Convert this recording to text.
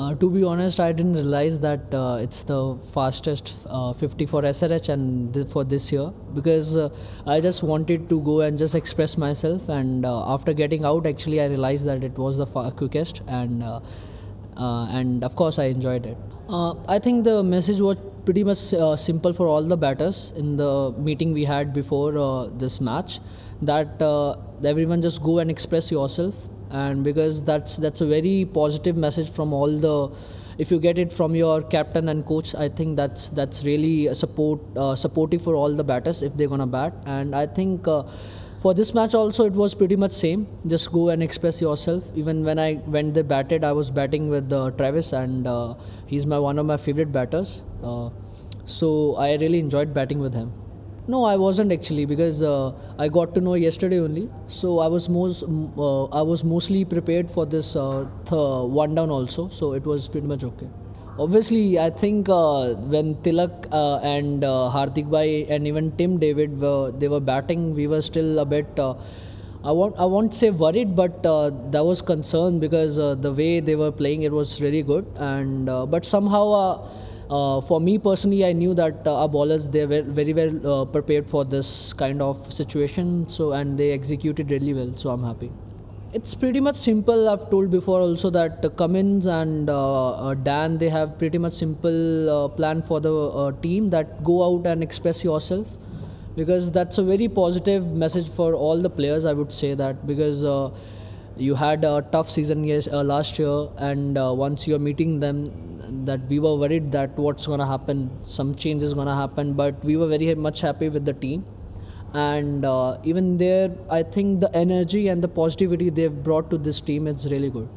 Uh, to be honest, I didn't realize that uh, it's the fastest uh, 50 for SRH and th- for this year because uh, I just wanted to go and just express myself. And uh, after getting out, actually, I realized that it was the quickest, and uh, and of course, I enjoyed it. I think the message was pretty much simple for all the batters in the meeting we had before this match that everyone just go and express yourself and because that's that's a very positive message from all the if you get it from your captain and coach i think that's that's really a support uh, supportive for all the batters if they're gonna bat. And i think uh, for this match also it was pretty much same. Just go and express yourself. Even when i when they batted i was batting with uh, travis and uh, he's my one of my favorite batters. Uh, so i really enjoyed batting with him no, I wasn't actually because uh, I got to know yesterday only. So I was most uh, I was mostly prepared for this uh, th- one down also. So it was pretty much okay. Obviously, I think uh, when Tilak uh, and uh, Hardik Bhai and even Tim David were they were batting, we were still a bit. Uh, I won't I won't say worried, but uh, that was concern because the way they were playing it was really good. And but somehow. Uh, for me personally, I knew that uh, our bowlers they were very well uh, prepared for this kind of situation. So and they executed really well. So I'm happy. It's pretty much simple. I've told before also that Cummins and uh, Dan they have pretty much simple uh, plan for the uh, team that go out and express yourself because that's a very positive message for all the players. I would say that because. You had a tough season yes, last year and once you're meeting them that we were worried that what's going to happen some change is going to happen but we were very much happy with the team. And uh, even there i think the energy and the positivity they've brought to this team is really good